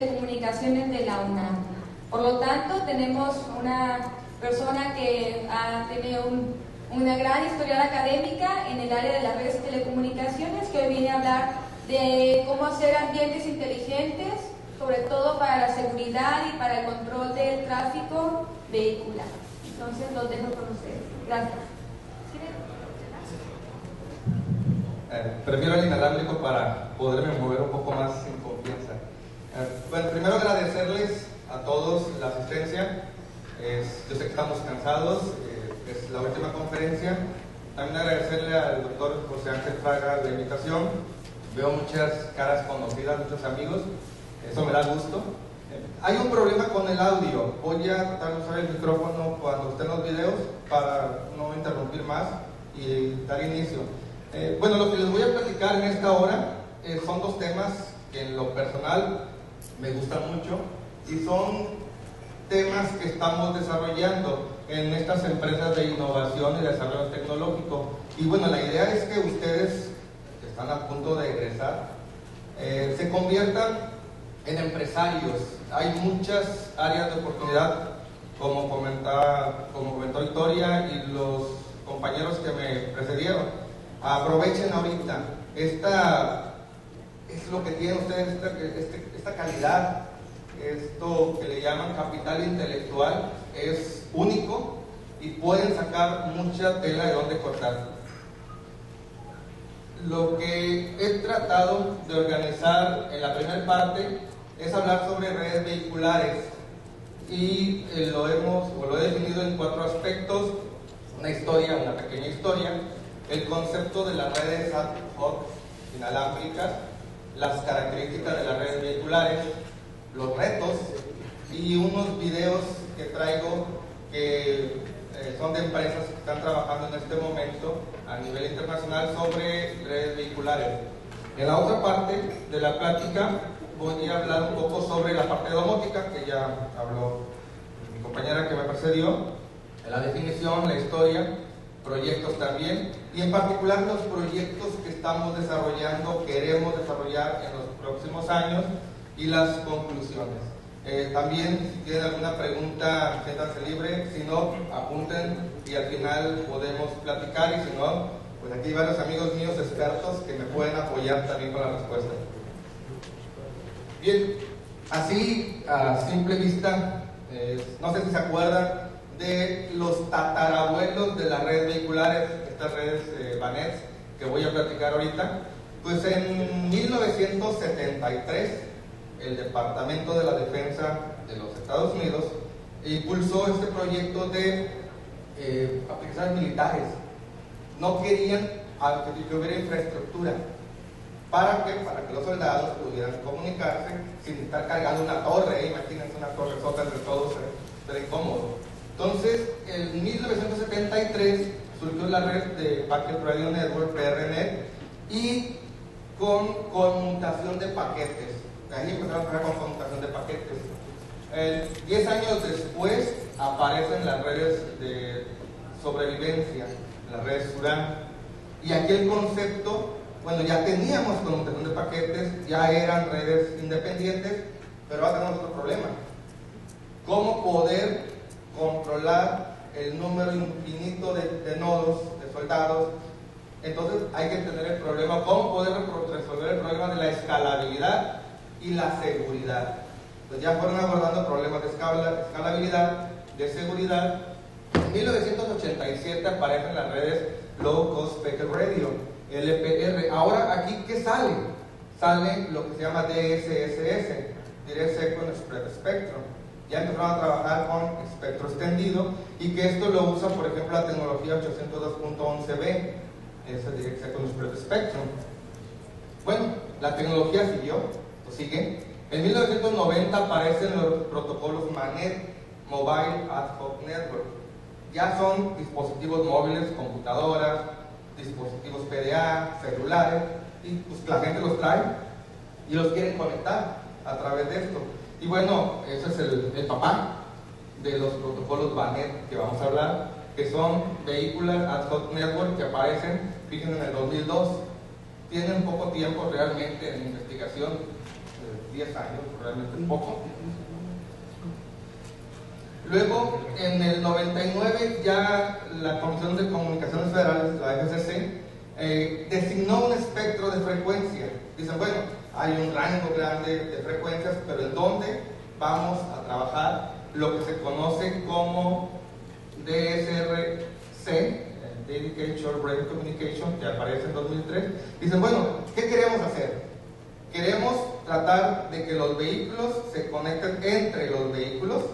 de Comunicaciones de la UNAM. Por lo tanto, tenemos una persona que ha tenido una gran historia académica en el área de las redes de telecomunicaciones, que hoy viene a hablar de cómo hacer ambientes inteligentes, sobre todo para la seguridad y para el control del tráfico vehicular. Entonces, los dejo con ustedes. Gracias. Eh, prefiero el inalámbrico para poderme mover un poco más bueno, primero agradecerles a todos la asistencia. yo sé que estamos cansados, eh, es la última conferencia. También agradecerle al doctor José Ángel Fraga la invitación. Veo muchas caras conocidas, muchos amigos. Eso me da gusto. Hay un problema con el audio. Voy a tratar de usar el micrófono cuando estén los videos para no interrumpir más y dar inicio. Eh, bueno, lo que les voy a platicar en esta hora eh, son dos temas que en lo personal me gustan mucho y son temas que estamos desarrollando en estas empresas de innovación y desarrollo tecnológico. Y bueno, la idea es que ustedes, que están a punto de egresar, eh, se conviertan en empresarios. Hay muchas áreas de oportunidad, como, comentaba, como comentó Victoria y los compañeros que me precedieron Aprovechen ahorita. Esta es lo que tienen ustedes, esta, este, esta calidad, esto que le llaman capital intelectual, es único y pueden sacar mucha tela de donde cortar. Lo que he tratado de organizar en la primera parte es hablar sobre redes vehiculares y eh, lo hemos o lo he definido en cuatro aspectos, una historia, una pequeña historia, el concepto de las redes ad hoc inalámbricas, las características de las redes vehiculares, los retos y unos videos que traigo que eh, son de empresas que están trabajando en este momento a nivel internacional sobre redes vehiculares. En la otra parte de la plática voy a hablar un poco sobre la parte domótica, que ya habló mi compañera que me precedió, la definición, la historia, proyectos también, y en particular los proyectos que estamos desarrollando, queremos desarrollar en los próximos años y las conclusiones. Eh, también si tienen alguna pregunta, siéntanse libre, si no, apunten y al final podemos platicar y si no, pues aquí hay varios amigos míos expertos que me pueden apoyar también con la respuesta. Bien, así a simple vista, eh, no sé si se acuerdan, de los tatarabuelos de las redes vehiculares, estas redes eh, que voy a platicar ahorita. Pues en 1973, el Departamento de la Defensa de los Estados Unidos impulsó este proyecto de eh, aplicaciones militares. No querían que hubiera infraestructura. ¿Para qué? Para que los soldados pudieran comunicarse sin estar cargando una torre. Imagínense una torre sota entre todos, sería incómodo. Entonces, en 1973 surgió la red de Packet Radio Network, PRNet, y con conmutación de paquetes. Ahí empezaron a trabajar con conmutación de paquetes. diez años después aparecen las redes de sobrevivencia, las redes SURAN. Y aquí el concepto, bueno, ya teníamos conmutación de paquetes, ya eran redes independientes, pero ahora tenemos otro problema. ¿Cómo poder controlar el número infinito de, nodos, de soldados. Entonces hay que tener el problema, cómo poder resolver el problema de la escalabilidad y la seguridad. Entonces ya fueron abordando problemas de escalabilidad, de seguridad. En 1987 aparecen las redes Low Cost Spectrum Radio, LPR. Ahora aquí, ¿qué sale? Sale lo que se llama DSSS, Direct Second Spectrum ya empezaron a trabajar con espectro extendido y que esto lo usa, por ejemplo, la tecnología 802.11b, ese Direct Second Spectrum. Bueno, la tecnología siguió, sigue. En 1990 aparecen los protocolos MANET, Mobile Ad Hoc Network. Ya son dispositivos móviles, computadoras, dispositivos PDA, celulares, y pues la gente los trae y los quieren conectar a través de esto. Y bueno, ese es el, papá de los protocolos BANET que vamos a hablar, que son Vehicular Ad Hoc Network que aparecen, fíjense, en el 2002. Tienen poco tiempo realmente en investigación, 10 10 años, realmente poco. Luego, en el 99, ya la Comisión de Comunicaciones Federales, la FCC, eh, designó un espectro de frecuencia. Dicen, bueno, hay un rango grande de frecuencias, pero ¿en dónde vamos a trabajar lo que se conoce como DSRC, Dedicated Short Range Communication, que aparece en 2003? Dicen, bueno, ¿qué queremos hacer? Queremos tratar de que los vehículos se conecten entre los vehículos,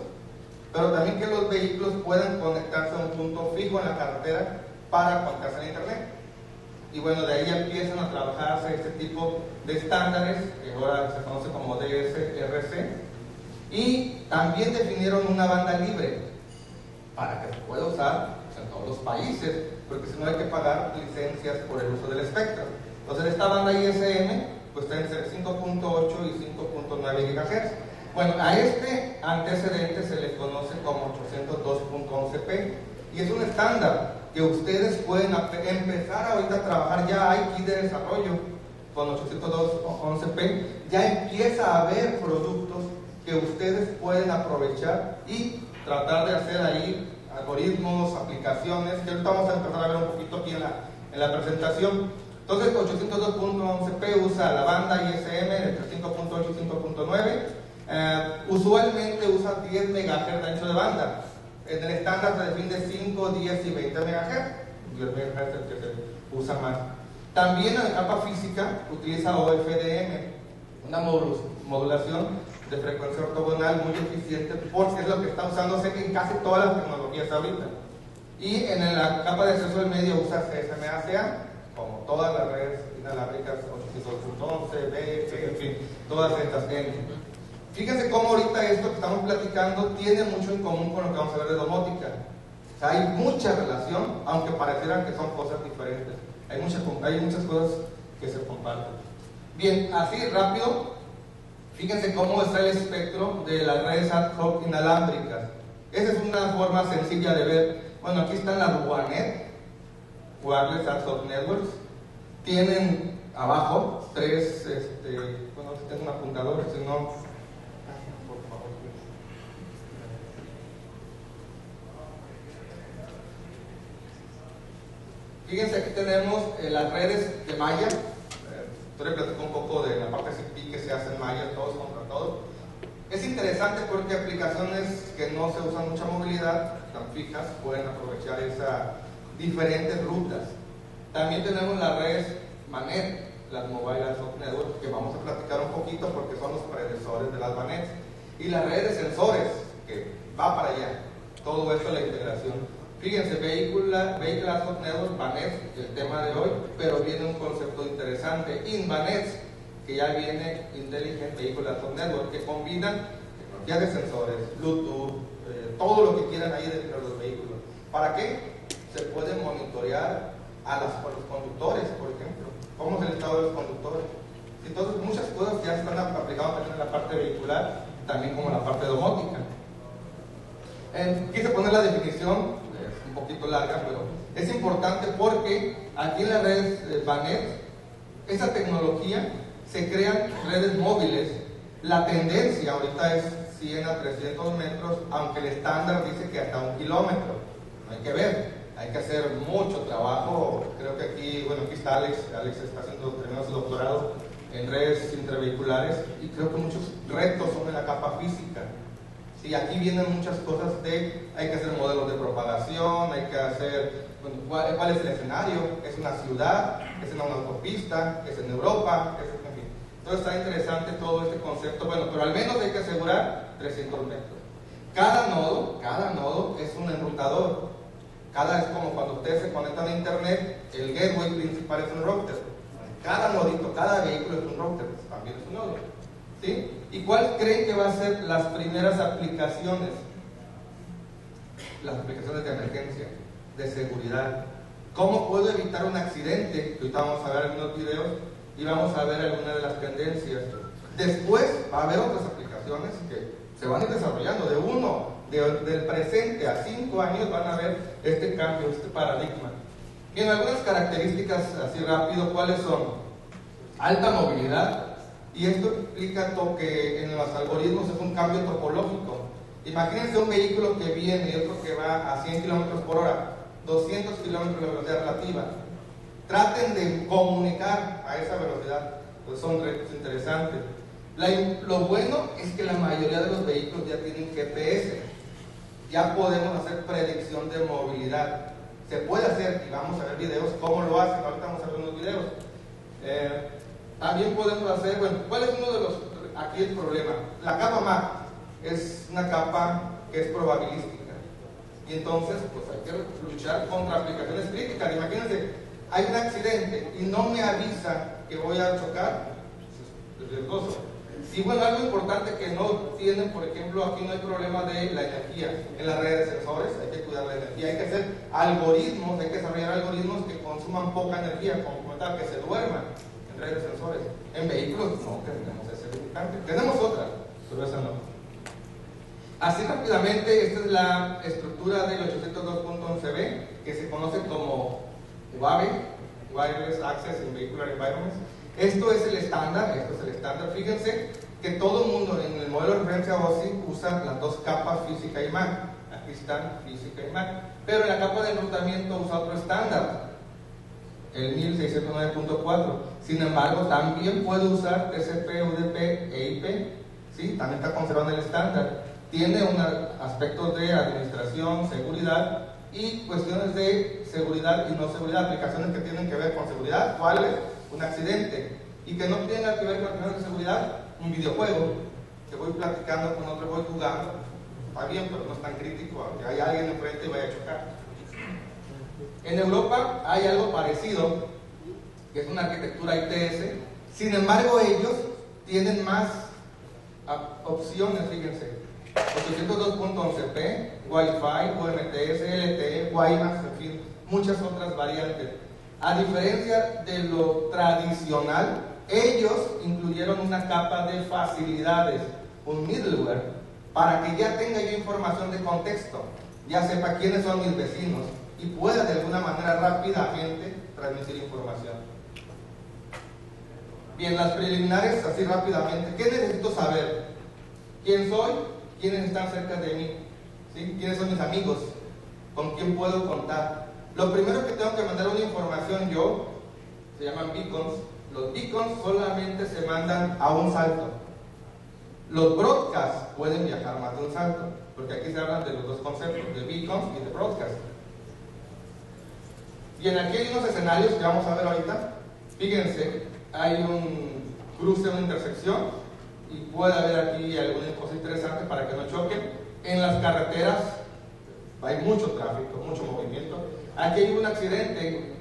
pero también que los vehículos puedan conectarse a un punto fijo en la carretera para conectarse a Internet. Y bueno, de ahí empiezan a trabajarse este tipo de estándares, que ahora se conoce como DSRC, y también definieron una banda libre para que se pueda usar en todos los países, porque si no hay que pagar licencias por el uso del espectro. Entonces, esta banda ISM pues está entre 5.8 y 5.9 GHz. Bueno, a este antecedente se le conoce como 802.11p y es un estándar que ustedes pueden empezar ahorita a trabajar, ya hay kit de desarrollo con 802.11p, ya empieza a haber productos que ustedes pueden aprovechar y tratar de hacer ahí algoritmos, aplicaciones, que ahorita vamos a empezar a ver un poquito aquí en la, en la presentación. Entonces 802.11p usa la banda ISM entre 5.8 y 5.9 eh, usualmente usa 10 MHz de ancho de banda. En el estándar se define 5, 10 y 20 MHz. 10 MHz es el que se usa más. También en la capa física utiliza OFDM, una modulación de frecuencia ortogonal muy eficiente porque es lo que está usándose en casi todas las tecnologías ahorita. Y en la capa de acceso al medio usa CSMA-CA, como todas las redes inalámbricas 802.11, B, en fin, todas estas N. Fíjense cómo ahorita esto que estamos platicando tiene mucho en común con lo que vamos a ver de domótica. Hay mucha relación, aunque parecieran que son cosas diferentes. Hay, hay muchas cosas que se comparten. Bien, así rápido, fíjense cómo está el espectro de las redes ad hoc inalámbricas. Esa es una forma sencilla de ver. Bueno, aquí están las WANET, Wireless Ad Hoc Networks. Tienen abajo tres, este, bueno, tengo un apuntador, si no, Fíjense, aquí tenemos eh, las redes de Maya. Eh, le platico un poco de la parte CP que se hace en Maya, todos contra todos. Es interesante porque aplicaciones que no se usan mucha movilidad, tan fijas, pueden aprovechar esas diferentes rutas. También tenemos las redes MANET, las Mobile Soft Network, que vamos a platicar un poquito porque son los predecesores de las MANET. Y las redes sensores, que va para allá. Todo esto la integración Fíjense, Vehicular, of Network, VANES, el tema de hoy, pero viene un concepto interesante, InVANES, que ya viene Intelligent Vehicle of Network, que combinan tecnología de sensores, Bluetooth, eh, todo lo que quieran ahí dentro de los vehículos. ¿Para qué? Se puede monitorear a, los conductores, por ejemplo. ¿Cómo es el estado de los conductores? Entonces, muchas cosas ya están aplicadas también en la parte vehicular, también como en la parte domótica. quise poner la definición poquito larga, pero es importante porque aquí en las redes eh, BANET, esa tecnología se crean redes móviles. La tendencia ahorita es 100 a 300 metros, aunque el estándar dice que hasta un kilómetro. Hay que ver, hay que hacer mucho trabajo. Creo que aquí, bueno, aquí está Alex, Alex está haciendo terminando su doctorado en redes intravehiculares y creo que muchos retos son en la capa física y aquí vienen muchas cosas de, hay que hacer modelos de propagación, hay que hacer, ¿cuál, es el escenario? ¿Es una ciudad? ¿Es en una autopista? ¿Es en Europa? ¿Es en? Entonces está interesante todo este concepto, bueno, pero al menos hay que asegurar 300 metros. Cada nodo, cada nodo es un enrutador. Cada es como cuando ustedes se conectan a internet, el gateway principal es un router. Cada nodito, cada vehículo es un router, también es un nodo. ¿Sí? ¿Y cuál creen que va a ser las primeras aplicaciones? Las aplicaciones de emergencia, de seguridad. ¿Cómo puedo evitar un accidente? Ahorita vamos a ver algunos videos y vamos a ver algunas de las tendencias. Después va a haber otras aplicaciones que se van a ir desarrollando. De uno, del presente a cinco años van a ver este cambio, este paradigma. Bien, algunas características así rápido, ¿cuáles son? Alta movilidad, Y esto implica que en los algoritmos es un cambio topológico. Imagínense un vehículo que viene y otro que va a 100 kilómetros por hora, 200 kilómetros de velocidad relativa. Traten de comunicar a esa velocidad, pues son retos interesantes. lo bueno es que la mayoría de los vehículos ya tienen GPS. Ya podemos hacer predicción de movilidad. Se puede hacer, y vamos a ver videos, cómo lo hacen. Ahorita vamos a ver unos videos. Eh, también podemos hacer, bueno, ¿cuál es uno de los, aquí el problema? La capa MAC es una capa que es probabilística. Y entonces, pues hay que luchar contra aplicaciones críticas. Imagínense, hay un accidente y no me avisa que voy a chocar, pues, es riesgoso. Y bueno, algo importante que no tienen, por ejemplo, aquí no hay problema de la energía en las redes de sensores, hay que cuidar la energía, hay que hacer algoritmos, hay que desarrollar algoritmos que consuman poca energía, como comentar, que se duerman sensores. En vehículos no tenemos ese limitante, tenemos otras, pero esa no. Así rápidamente, esta es la estructura del 802.11b, que se conoce como WAVE, Wireless Access in Vehicular Environments. Esto es el estándar, esto es el estándar. Fíjense que todo el mundo en el modelo de referencia OSI usa las dos capas física y MAC. Aquí están física y MAC. Pero en la capa de enrutamiento usa otro estándar, el 1609.4. Sin embargo, también puede usar TCP, UDP e IP. ¿sí? También está conservando el estándar. Tiene un aspecto de administración, seguridad y cuestiones de seguridad y no seguridad, aplicaciones que tienen que ver con seguridad, cuáles, un accidente, y que no tenga que ver con seguridad, un videojuego, que voy platicando con otro, voy jugando, está bien, pero no es tan crítico, que hay alguien enfrente y vaya a chocar. En Europa hay algo parecido, que es una arquitectura ITS, sin embargo ellos tienen más opciones, fíjense, 802.11p, Wi-Fi, UMTS, LTE, WiMAX, en fin, muchas otras variantes. A diferencia de lo tradicional, ellos incluyeron una capa de facilidades, un middleware, para que ya tenga yo información de contexto, ya sepa quiénes son mis vecinos y pueda de alguna manera rápidamente transmitir información. Bien, las preliminares, así rápidamente. ¿Qué necesito saber? ¿Quién soy? quiénes están cerca de mí, quiénes son mis amigos, con quién puedo contar. Lo primero que tengo que mandar una información yo, se llaman beacons, los beacons solamente se mandan a un salto. Los broadcasts pueden viajar más de un salto, porque aquí se hablan de los dos conceptos, de beacons y de broadcast. Y en aquí unos escenarios que vamos a ver ahorita. Fíjense, hay un cruce, una intersección, y puede haber aquí alguna cosa interesante para que no choquen. En las carreteras hay mucho tráfico, mucho movimiento. Aquí hay un accidente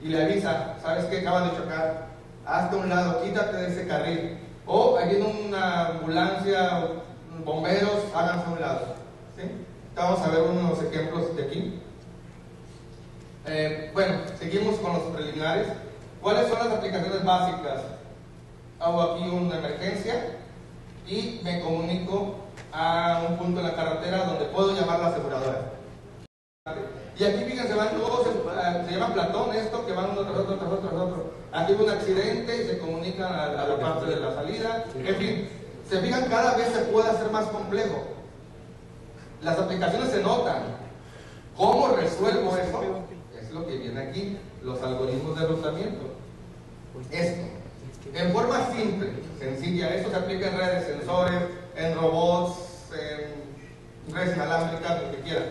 y le avisa, ¿sabes qué? Acaban de chocar. Hazte un lado, quítate de ese carril. O hay una ambulancia, bomberos, háganse a un lado. ¿sí? Vamos a ver unos ejemplos de aquí. Eh, bueno, seguimos con los preliminares. ¿Cuáles son las aplicaciones básicas? Hago aquí una emergencia, y me comunico a un punto en la carretera donde puedo llamar a la aseguradora. Y aquí fíjense, van todos, eh, se llama Platón esto, que van uno tras otro, tras otro, tras otro. Aquí hubo un accidente y se comunican a, la parte de la salida. En fin, se fijan, cada vez se puede hacer más complejo. Las aplicaciones se notan. ¿Cómo resuelvo eso? Lo que viene aquí, los algoritmos de rozamiento. Esto. En forma simple, sencilla, esto se aplica en redes, sensores, en robots, en redes inalámbricas, lo que quieran.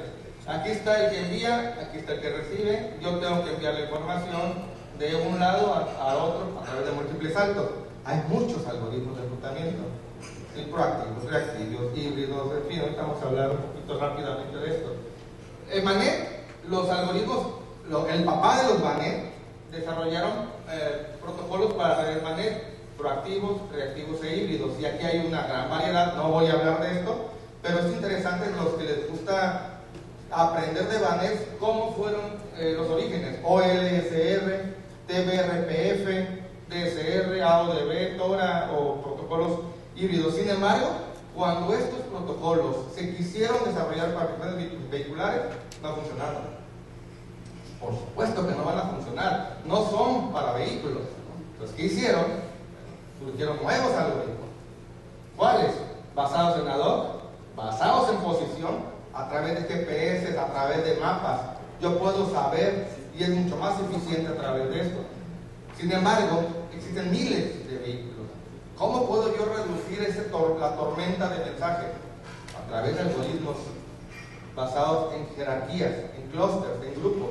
Aquí está el que envía, aquí está el que recibe, yo tengo que enviar la información de un lado a, otro a través de múltiples saltos. Hay muchos algoritmos de reclutamiento, proactivos, reactivos, híbridos, en fin, ahorita vamos a hablar un poquito rápidamente de esto. Manet, los algoritmos, el papá de los Manet desarrollaron eh, protocolos para redes manet, proactivos, reactivos e híbridos. Y aquí hay una gran variedad, no voy a hablar de esto, pero es interesante los que les gusta aprender de Banet cómo fueron eh, los orígenes, OLSR, TBRPF, DSR, AODB, TORA o protocolos híbridos. Sin embargo, cuando estos protocolos se quisieron desarrollar para aplicaciones vehiculares, no funcionaron. Por supuesto que no van a funcionar, no son para vehículos. Entonces, ¿qué hicieron? surgieron nuevos algoritmos. ¿Cuáles? Basados en ad basados en posición, a través de GPS, a través de mapas. Yo puedo saber y es mucho más eficiente a través de esto. Sin embargo, existen miles de vehículos. ¿Cómo puedo yo reducir ese la tormenta de mensajes? A través de algoritmos basados en jerarquías, en clústeres, en grupos.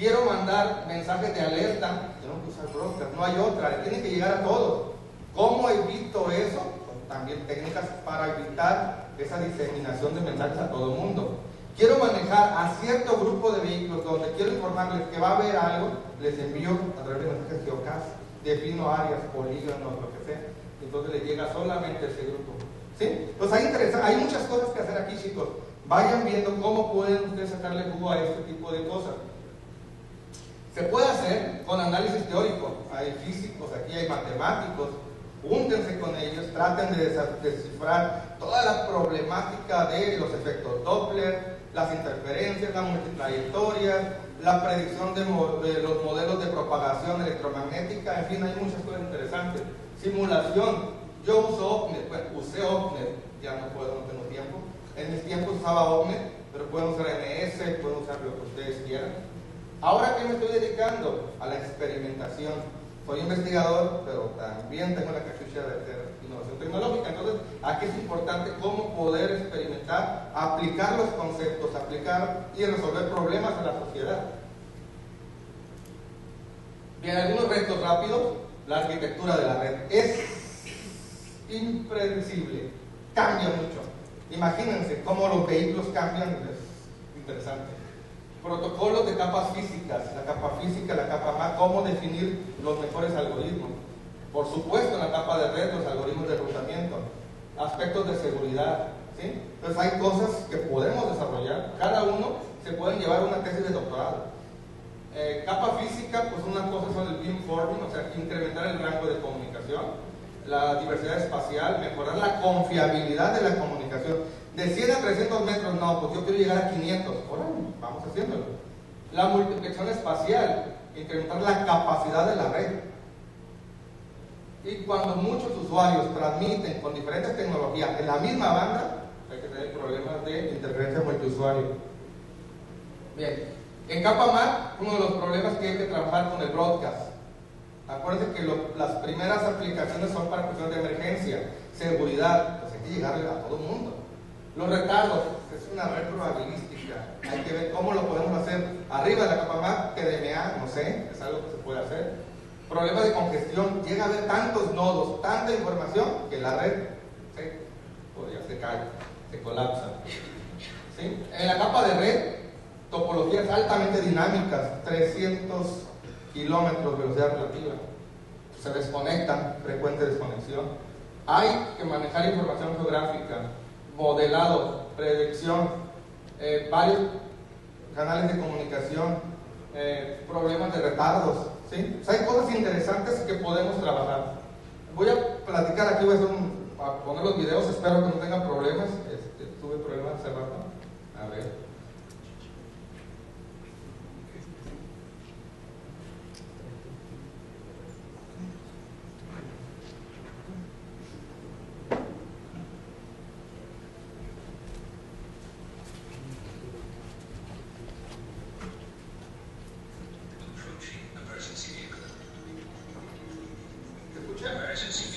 Quiero mandar mensajes de alerta, tengo que usar broker, no hay otra, tiene que llegar a todos. ¿Cómo evito eso? también técnicas para evitar esa diseminación de mensajes a todo el mundo. Quiero manejar a cierto grupo de vehículos donde quiero informarles que va a haber algo, les envío a través de mensajes geocast, defino áreas, polígonos, lo que sea. Entonces les llega solamente ese grupo. ¿Sí? Entonces hay, hay muchas cosas que hacer aquí, chicos. Vayan viendo cómo pueden ustedes sacarle jugo a este tipo de cosas. Se puede hacer con análisis teórico. Hay físicos, aquí hay matemáticos. Júntense con ellos, traten de descifrar toda la problemática de los efectos Doppler, las interferencias, las multitrayectorias, la predicción de, los modelos de propagación electromagnética, en fin, hay muchas cosas interesantes. Simulación, yo uso OPNET, pues, usé OPNET, ya no puedo, no tengo tiempo. En mis tiempos usaba OPNET, pero pueden usar NS, pueden usar lo que ustedes quieran. Ahora que me estoy dedicando a la experimentación, soy investigador, pero también tengo la cachucha de hacer innovación tecnológica. Entonces, aquí es importante cómo poder experimentar, aplicar los conceptos, aplicar y resolver problemas en la sociedad. Bien, algunos retos rápidos. La arquitectura de la red es impredecible, cambia mucho. Imagínense cómo los vehículos cambian, es interesante. Protocolos de capas físicas, la capa física, la capa más, cómo definir los mejores algoritmos. Por supuesto, la capa de red, los algoritmos de rutamiento, aspectos de seguridad. ¿sí? Entonces, hay cosas que podemos desarrollar. Cada uno se puede llevar una tesis de doctorado. Eh, capa física, pues una cosa son el beamforming, o sea, incrementar el rango de comunicación, la diversidad espacial, mejorar la confiabilidad de la comunicación. De 100 a 300 metros, no, pues yo quiero llegar a 500. vamos haciéndolo. La multiplicación espacial, incrementar la capacidad de la red. Y cuando muchos usuarios transmiten con diferentes tecnologías en la misma banda, hay que tener problemas de interferencia multiusuario. Bien, en capa MAC, uno de los problemas que hay que trabajar con el broadcast. Acuérdense que las primeras aplicaciones son para cuestiones de emergencia, seguridad, pues hay que llegarle a todo el mundo. Los retardos, es una red probabilística. Hay que ver cómo lo podemos hacer arriba de la capa más que DMA, no sé, es algo que se puede hacer. Problemas de congestión, llega a haber tantos nodos, tanta información que la red podría, se cae, se colapsa. En la capa de red, topologías altamente dinámicas, 300 kilómetros de velocidad relativa. Se desconectan, frecuente desconexión. Hay que manejar información geográfica, modelado, predicción, eh, varios canales de comunicación, eh, problemas de retardos. ¿sí? hay cosas interesantes que podemos trabajar. Voy a platicar aquí, voy a, poner los videos, espero que no tengan problemas. Texas.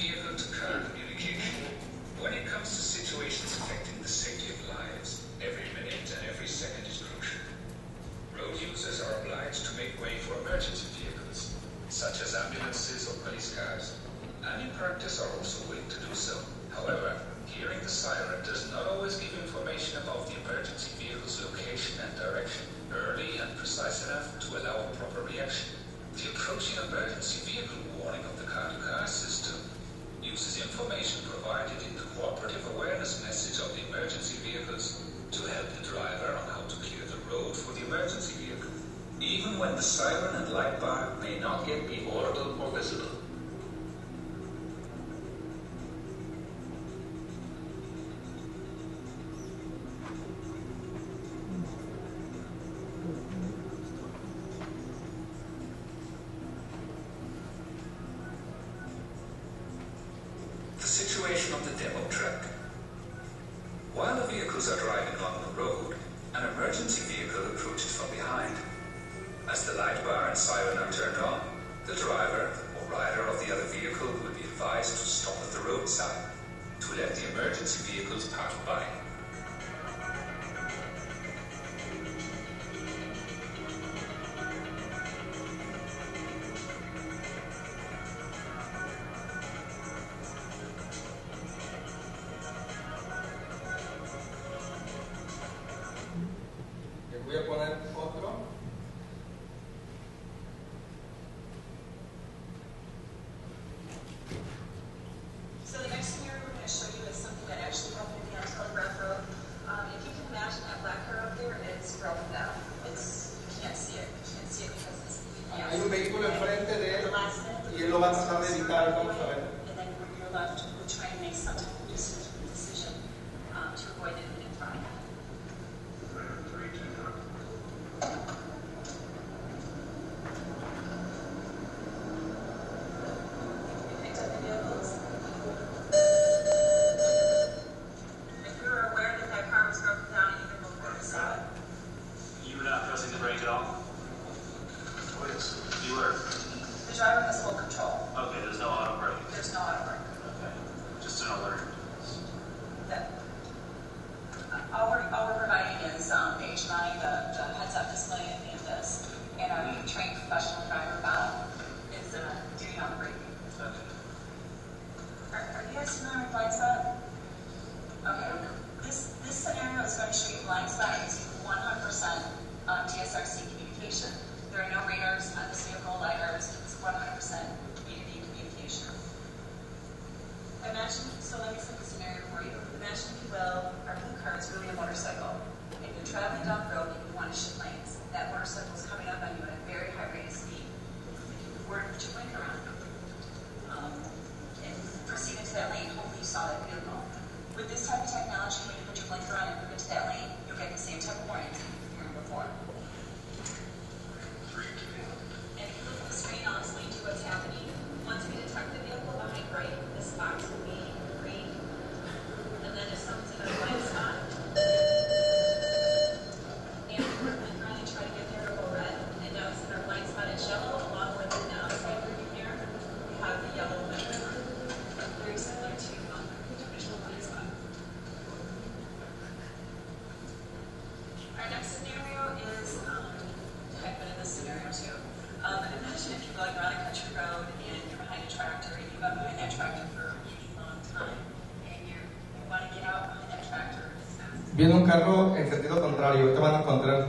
un carro en sentido contrario, este va a encontrar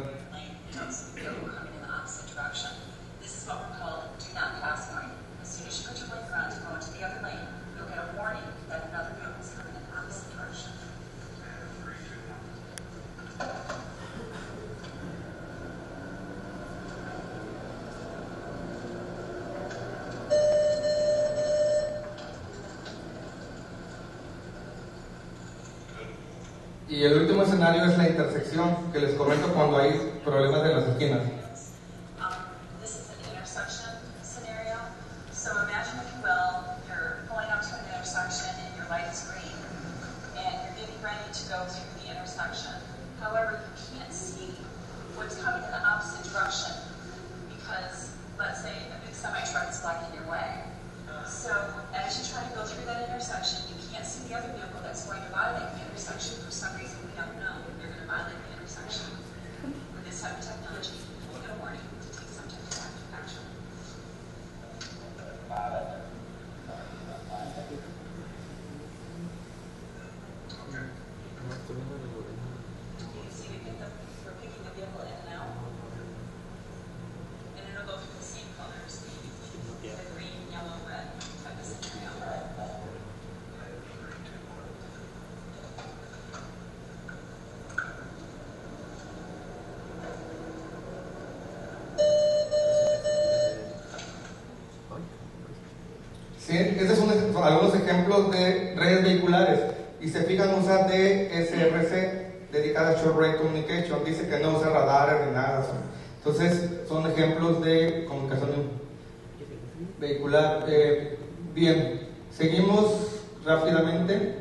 Y el último escenario es la intersección, que les comento cuando hay problemas de las esquinas. de redes vehiculares y se fijan usar DSRC, dedicada a Shortwave Communication, dice que no usa radares ni nada. Entonces, son ejemplos de comunicación vehicular. Eh, bien, seguimos rápidamente.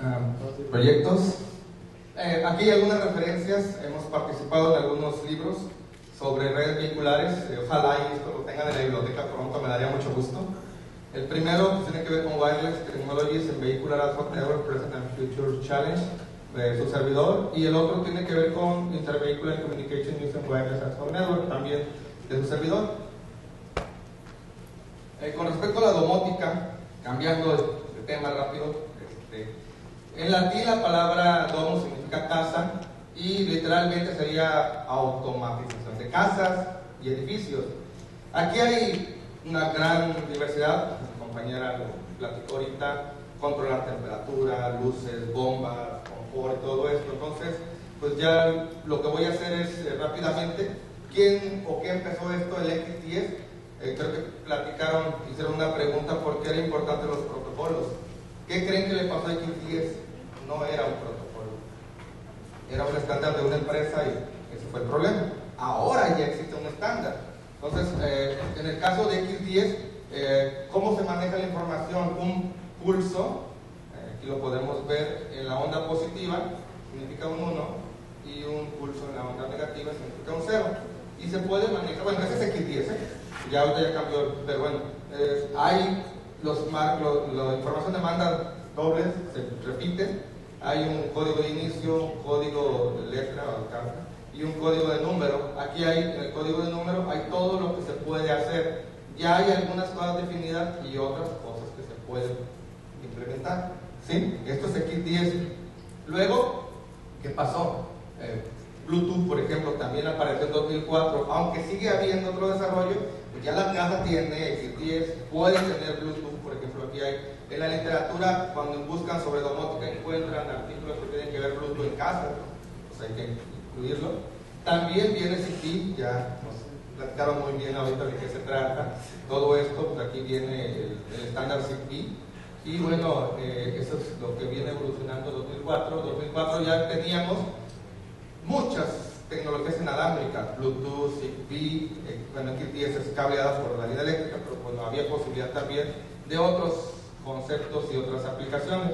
Ah, proyectos. Eh, aquí hay algunas referencias, hemos participado en algunos libros sobre redes vehiculares, eh, ojalá y esto lo tengan en la biblioteca pronto, me daría mucho gusto. El primero pues, tiene que ver con Wireless Technologies en Vehicular Network Present and Future Challenge de su servidor y el otro tiene que ver con Intervehicular Communication Using Wireless Asphalt Network también de su servidor. Eh, con respecto a la domótica, cambiando de, tema rápido, este, en latín la palabra domo significa casa y literalmente sería automatización de casas y edificios. Aquí hay una gran diversidad, compañera lo platicó ahorita, controlar temperatura, luces, bombas, confort todo esto. Entonces, pues ya lo que voy a hacer es eh, rápidamente, ¿quién o qué empezó esto, el X10? Eh, creo que platicaron, hicieron una pregunta por qué era importante los protocolos. ¿Qué creen que le pasó a X10? No era un protocolo. Era un estándar de una empresa y ese fue el problema. Ahora ya existe un estándar. Entonces, eh, en el caso de X10, eh, ¿cómo se maneja la información? Un pulso, aquí lo podemos ver en la onda positiva, significa un 1, y un pulso en la onda negativa significa un 0. Y se puede manejar, bueno, ese es X10, ya ahorita ya cambió, pero bueno, hay los marcos, la información de banda dobles, se repite, hay un código de inicio, un código de letra o carta y un código de número. Aquí hay, en el código de número, hay todo lo que se puede hacer. Ya hay algunas cosas definidas y otras cosas que se pueden implementar. ¿Sí? Esto es X10. Luego, ¿qué pasó? Eh, Bluetooth, por ejemplo, también apareció en 2004, aunque sigue habiendo otro desarrollo, pues ya la casa tiene X10, puede tener Bluetooth, por ejemplo, aquí hay, en la literatura, cuando buscan sobre domótica, encuentran artículos que tienen que ver Bluetooth en casa, pues hay que incluirlo. También viene CP, ya nos platicaron muy bien ahorita de qué se trata, todo esto, pues aquí viene el, estándar CP, y bueno, eh, eso es lo que viene evolucionando 2004, 2004 ya teníamos muchas tecnologías inalámbricas, Bluetooth, Zigbee, eh, bueno, X10 es cableada por la línea eléctrica, pero bueno, había posibilidad también de otros conceptos y otras aplicaciones.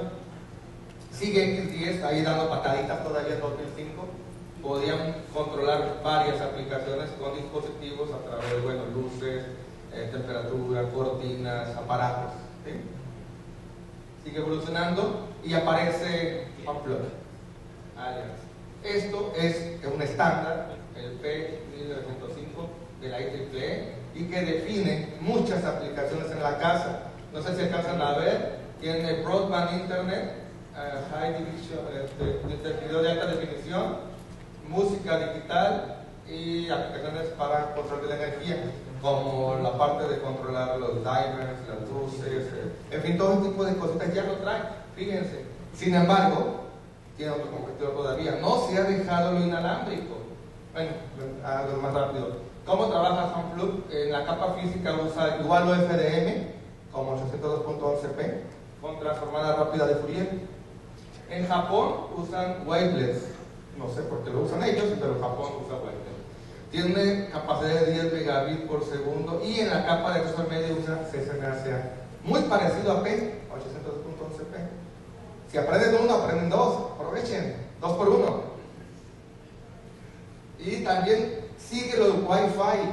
Sigue X10 ahí dando pataditas todavía en 2005. Podían controlar varias aplicaciones con dispositivos a través de bueno, luces, eh, temperatura, cortinas, aparatos. Sigue evolucionando y aparece Upload. Esto es un estándar, el P1905 de la IEEE, y que define muchas aplicaciones en la casa. No sé si alcanzan a ver, tiene broadband internet, uh, high division, video de alta definición, música digital y aplicaciones para control de la energía, como la parte de controlar los dimers, las luces, eh, en fin, todo tipo de cositas ya lo trae, fíjense. Sin embargo, tiene otro competidor todavía. No se ha dejado lo inalámbrico. Bueno, algo más rápido. ¿Cómo trabaja Sunfloop? En la capa física usa el dual FDM, como 802.11p, con transformada rápida de Fourier. En Japón usan wavelets. No sé por qué lo usan ellos, pero Japón usa wavelets. Tiene capacidad de 10 megabits por segundo y en la capa de acceso medio usa CSMA, muy parecido a P, 802.11p. Si aprenden uno, aprenden dos. Aprovechen. Dos por uno. Y también sigue lo de Wi-Fi.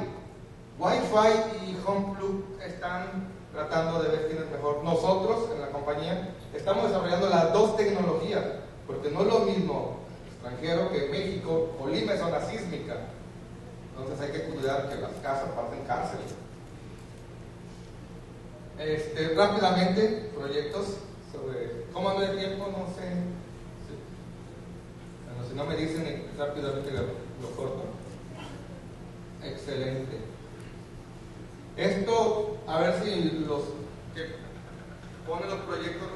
Wi-Fi y HomePlug están tratando de ver quién es mejor. Nosotros, en la compañía, estamos desarrollando las dos tecnologías. Porque no es lo mismo extranjero que México. o Lima es zona sísmica. Entonces hay que cuidar que las casas pasen cárcel. Este, rápidamente, proyectos sobre cómo ando de tiempo, no sé. Bueno, si no me dicen rápidamente lo, lo corto. Excelente. Esto, a ver si los que ponen los proyectos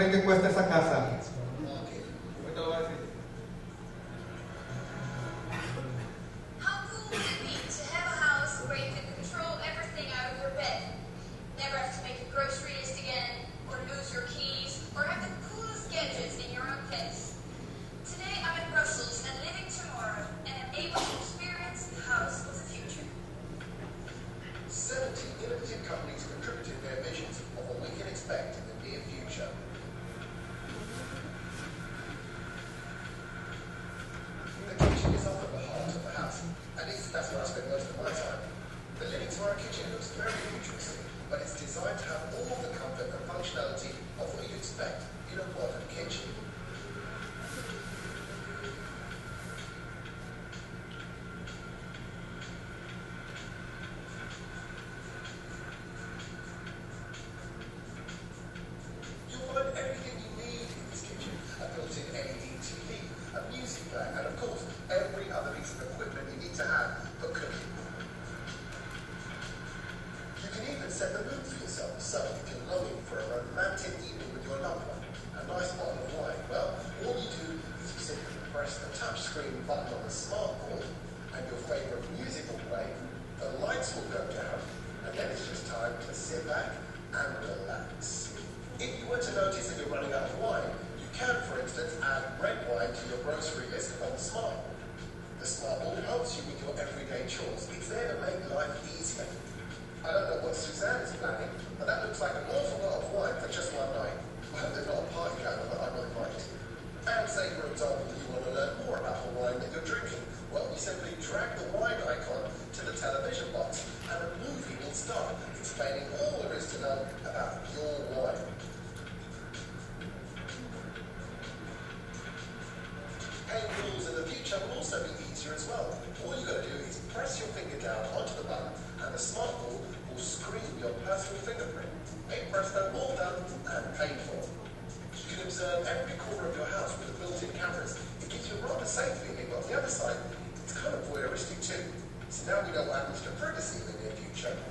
creen que cuesta esa casa? language to courtesy in the near future.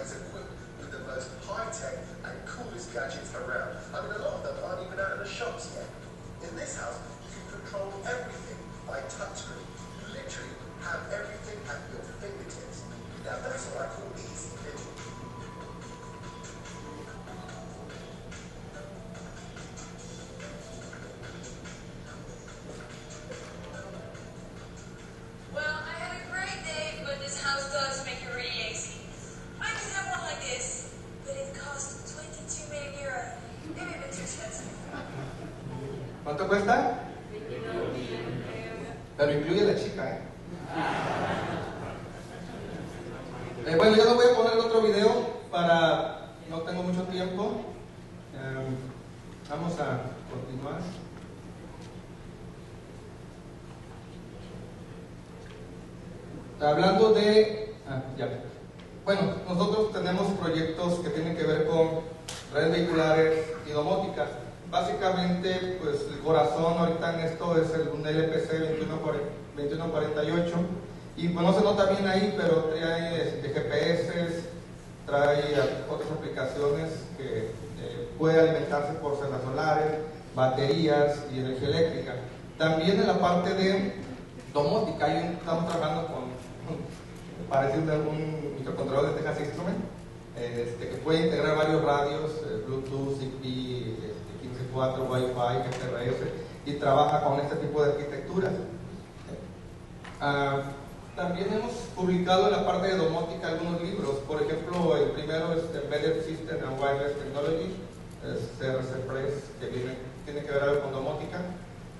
Is equipped with the most high-tech and coolest gadgets around. I mean, a lot of them aren't even out of the shops yet. In this house, you can control everything by touchscreen. You literally have everything at your fingertips. Now that's what I call easy living. Parecido a un microcontrolador de Texas Instrument, este, que puede integrar varios radios, eh, Bluetooth, ZigBee, este, 15.4, Wi-Fi, GPRS, y trabaja con este tipo de arquitecturas. Ah, también hemos publicado en la parte de domótica algunos libros. Por ejemplo, el primero es Embedded System and Wireless Technology, es CRC Press, que viene- tiene que ver con domótica.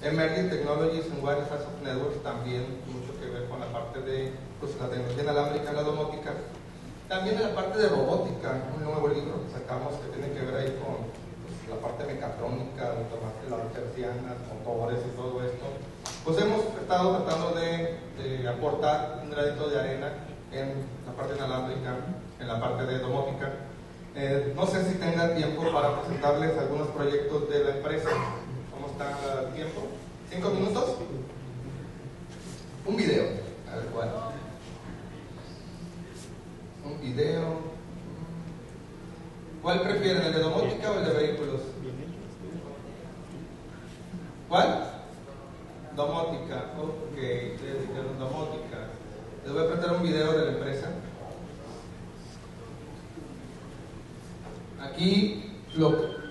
Emerging Technologies and Wireless Access Networks, también mucho que ver con la parte de pues, la tecnología inalámbrica en la domótica. También en la parte de robótica, un nuevo libro que sacamos que tiene que ver ahí con pues, la parte mecatrónica, las tercianas, motores y todo esto. Pues hemos estado tratando de, de aportar un granito de arena en la parte inalámbrica, en la parte de domótica. Eh, no sé si tenga tiempo para presentarles algunos proyectos de la empresa. ¿Cómo está el tiempo? ¿Cinco minutos? Un video. A ver cuál. Un video. ¿Cuál prefieren, el de domótica o el de vehículos? ¿Cuál? Domótica, ok, dijeron domótica. Les voy a presentar un video de la empresa. Aquí lo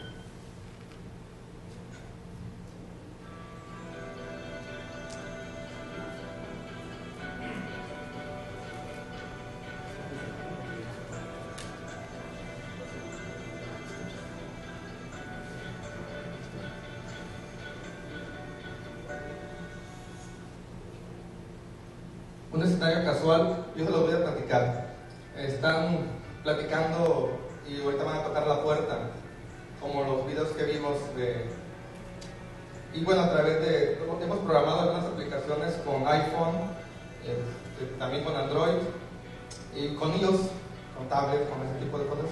un escenario casual, yo se los voy a platicar. Están platicando y ahorita van a tocar la puerta, como los videos que vimos de... Y bueno, a través de... Hemos programado algunas aplicaciones con iPhone, este, también con Android, y con iOS, con tablets, con ese tipo de cosas.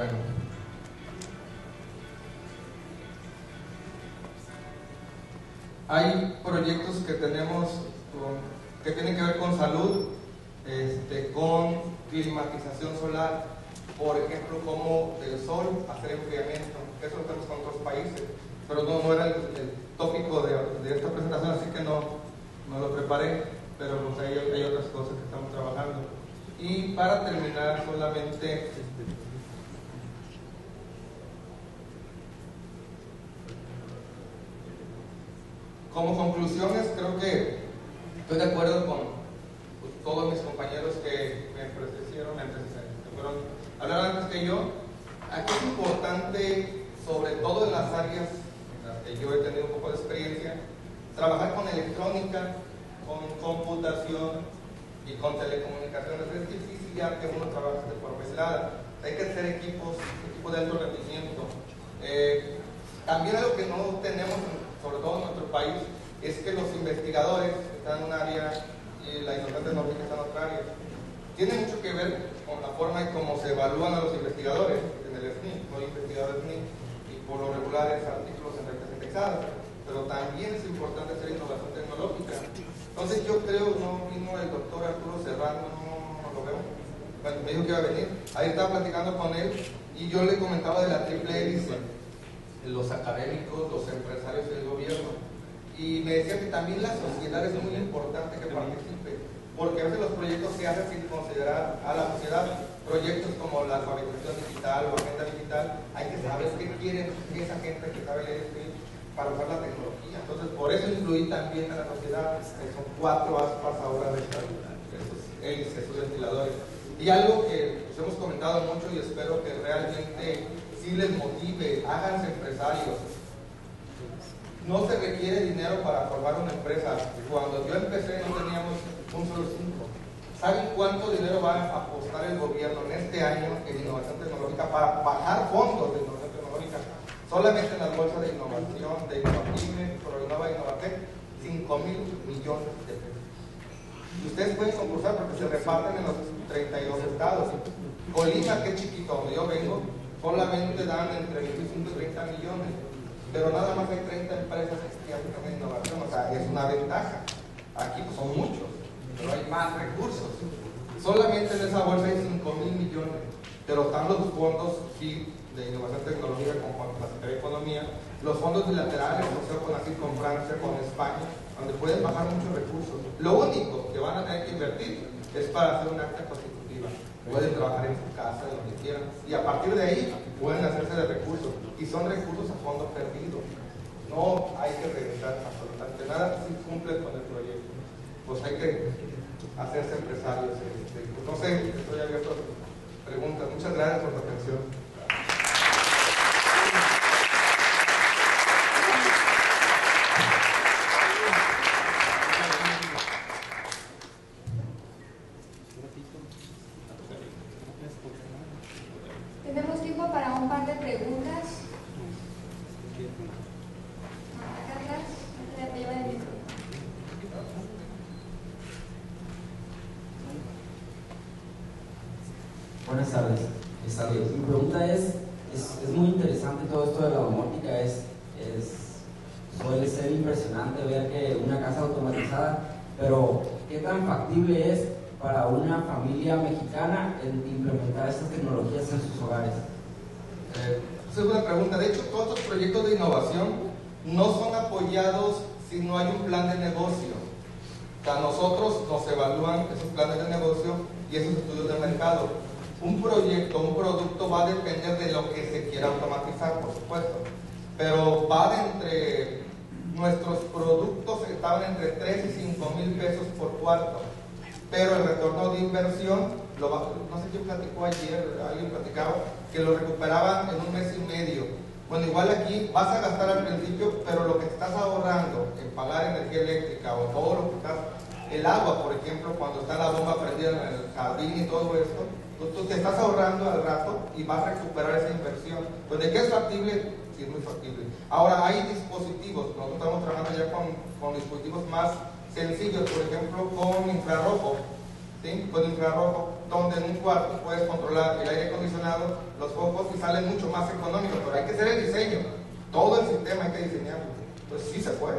Bueno. Hay proyectos que tenemos que tienen que ver con salud, este, con climatización solar, por ejemplo, como del sol hacer enfriamiento. Eso lo tenemos con otros países, pero no, era el, tópico de, esta presentación, así que no, no lo preparé, pero pues hay, hay otras cosas que estamos trabajando. Y para terminar, solamente Como conclusiones, creo que estoy de acuerdo con pues, todos mis compañeros que me antecedieron, que fueron hablar antes que yo. Aquí es importante, sobre todo en las áreas en las que yo he tenido un poco de experiencia, trabajar con electrónica, con computación y con telecomunicaciones. Es difícil ya que uno trabaje de forma aislada. Hay que hacer equipos, equipos de alto rendimiento. Eh, también algo que no tenemos, sobre todo en nuestro país, es que los investigadores están en un área y la innovación tecnológica está en otra área. Tiene mucho que ver con la forma en cómo se evalúan a los investigadores en el SNI. No investigadores SNI y por lo regular es artículos en redes indexadas. Pero también es importante hacer innovación tecnológica. Entonces yo creo, no vino el doctor Arturo Serrano, no, no lo veo. Bueno, me dijo que iba a venir. Ahí estaba platicando con él y yo le comentaba de la triple hélice los académicos, los empresarios y el gobierno. Y me decía que también la sociedad es muy importante que participe, porque a veces los proyectos se hacen sin considerar a la sociedad. Proyectos como la alfabetización digital o agenda digital, hay que saber qué quiere esa gente que sabe leer para usar la tecnología. Entonces, por eso incluí también a la sociedad, que son cuatro aspas ahora de estos hélices, estos ventiladores. Y algo que pues, hemos comentado mucho y espero que realmente sí les motive, háganse empresarios. No se requiere dinero para formar una empresa. Cuando yo empecé no teníamos un solo cinco. ¿Saben cuánto dinero va a apostar el gobierno en este año en innovación tecnológica para bajar fondos de innovación tecnológica? Solamente en las bolsas de innovación, de Innovatime, Proinova Innovatec, 5 mil millones de pesos. Y ustedes pueden concursar porque se reparten en los 32 estados. Colima, que chiquito, donde yo vengo, solamente dan entre 25 y 30 millones, pero nada más hay 30 empresas que hacen innovación, o sea, es una ventaja. Aquí pues, son muchos, pero hay más recursos. Solamente en esa bolsa hay 5 mil millones, pero están los fondos sí, de innovación tecnológica como la Secretaría de Economía, los fondos bilaterales, o sea, con así con Francia, con España, donde pueden bajar muchos recursos. Lo único que van a tener que invertir es para hacer un acta constitutiva. Pueden trabajar en su casa, de donde quieran, y a partir de ahí pueden hacerse de recursos, y son recursos a fondo perdido. No hay que regresar absolutamente nada si cumplen con el proyecto. Pues hay que hacerse empresarios. este, no sé, estoy abierto a preguntas. Muchas gracias por su atención. Tenemos tiempo para un par de preguntas. Acá atrás, acá te lleva el micro. Buenas tardes. Esta- Mi pregunta es, es, es muy interesante todo esto de la domótica, es, es, suele ser impresionante ver que una casa automatizada, pero ¿qué tan factible es para una familia mexicana el implementar estas tecnologías en sus hogares? Eh, esa es una pregunta. De hecho, todos los proyectos de innovación no son apoyados si no hay un plan de negocio. Sea, nosotros nos evalúan esos planes de negocio y esos estudios de mercado. Un proyecto, un producto va a depender de lo que se quiera automatizar, por supuesto. Pero va de entre, nuestros productos estaban entre 3 y 5 mil pesos por cuarto. Pero el retorno de inversión, lo va- no sé quién platicó ayer, alguien platicaba, que lo recuperaban en un mes y medio. Bueno, igual aquí vas a gastar al principio, pero lo que estás ahorrando en pagar energía eléctrica o todo lo que estás, el agua, por ejemplo, cuando está la bomba prendida en el jardín y todo esto, tú, te estás ahorrando al rato y vas a recuperar esa inversión. Pues de qué es factible, sí es muy factible. Ahora hay dispositivos, nosotros estamos trabajando ya con, con dispositivos más sencillos, por ejemplo, con infrarrojo. ¿sí? Con infrarrojo, donde en un cuarto puedes controlar el aire acondicionado, los focos y sale mucho más económico, pero hay que hacer el diseño. Todo el sistema hay que diseñarlo. Pues sí se puede,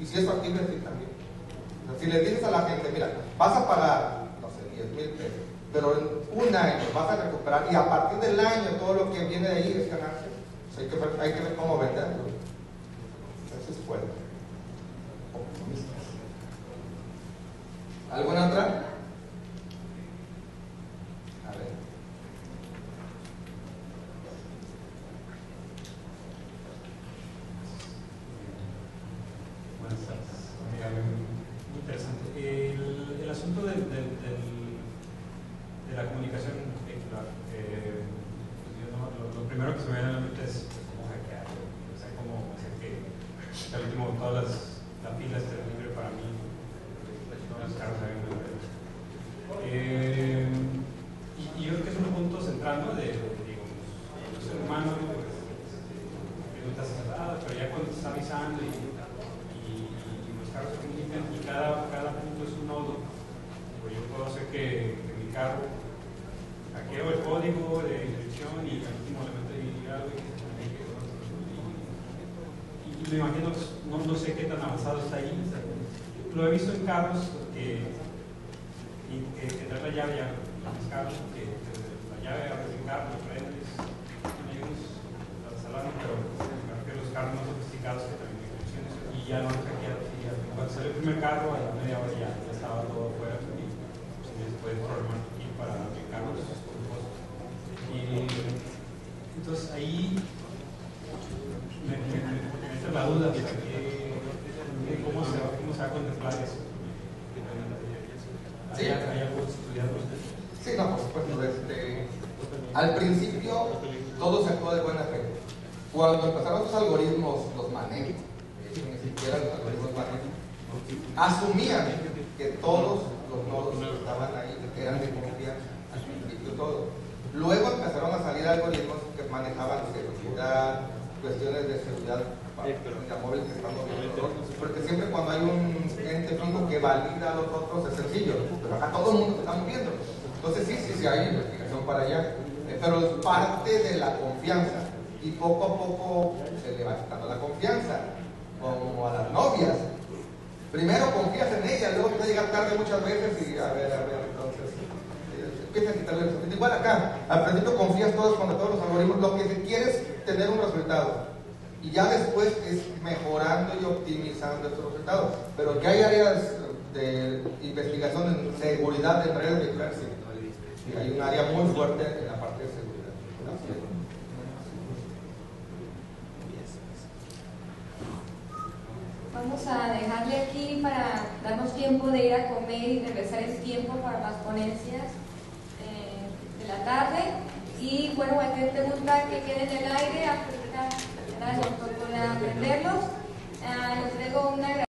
y, si es factible, sí también. Si le dices a la gente, mira, vas a pagar, no sé, 10 mil pesos, pero en un año vas a recuperar y a partir del año todo lo que viene de ahí es ganancia. Pues hay, que, ver- hay que ver cómo venderlo. Eso es fuerte. ¿Alguna otra? A ver. Buenas tardes. Eh, Muy interesante. El, el asunto del, del- del- de la comunicación vehicular. eh, pues yo no- lo, lo primero que se me viene a la mente es pues, cómo hackear. O sea, cómo hacer que al último todas las, la fila esté libre para mí. Todos los carros hagan muy bien. Eh, y, y yo creo que es un punto central ¿no? de, de, digamos, el ser humano, pues, este, que no está cerrada, pero ya cuando te está avisando y, y- y los carros se comunican y cada, cada punto es un nodo, pues yo puedo hacer que, que mi carro hackeo el código de dirección y al último le meto ahí algo y que se comunique con otros. Y, y me imagino que no, no sé qué tan avanzado está ahí. o sea, lo he visto en carros que, y que, que trae la llave ya en los carros, que, que la llave abre el carro, lo prendes, hay unos las alarmas, pero me refiero a los carros más sofisticados que también hay funciones y ya no han hackeado. Y ya, cuando salió el primer carro, a la media hora ya, ya estaba todo afuera y pues, después programar aquí para que carros Y entonces ahí me, me, me, la duda que- de cómo, se cómo se va a contemplar eso. Sí. Sí, no, por supuesto. Este, al principio todo se actuó de buena fe. Cuando empezaron los algoritmos, los manejos, ni siquiera los algoritmos manejos, asumían que todos los nodos que estaban ahí, que eran de confianza, al principio todo. Luego empezaron a salir algoritmos que manejaban seguridad, cuestiones de seguridad porque siempre cuando hay un ente fijo que valida a los otros es sencillo, pero acá todo el mundo se está moviendo. Entonces sí, sí, sí hay investigación para allá, eh, pero es parte de la confianza y poco a poco se le va quitando la confianza, como a las novias. Primero confías en ella, luego te llegar tarde muchas veces y a ver, a ver, entonces eh, empieza a quitarle el. Igual acá, al principio confías todos cuando todos los algoritmos, lo que se quiere es tener un resultado. Y ya después es mejorando y optimizando estos resultados. Pero que hay áreas de investigación en seguridad de redes vehiculares, sí. Hay un área muy fuerte en la parte de seguridad. Vamos a dejarle aquí para darnos tiempo de ir a comer y regresar en tiempo para las ponencias eh, de la tarde. Y bueno, cualquier pregunta que quede en el aire, aplica, gracias por, atenderlos. Ah, les una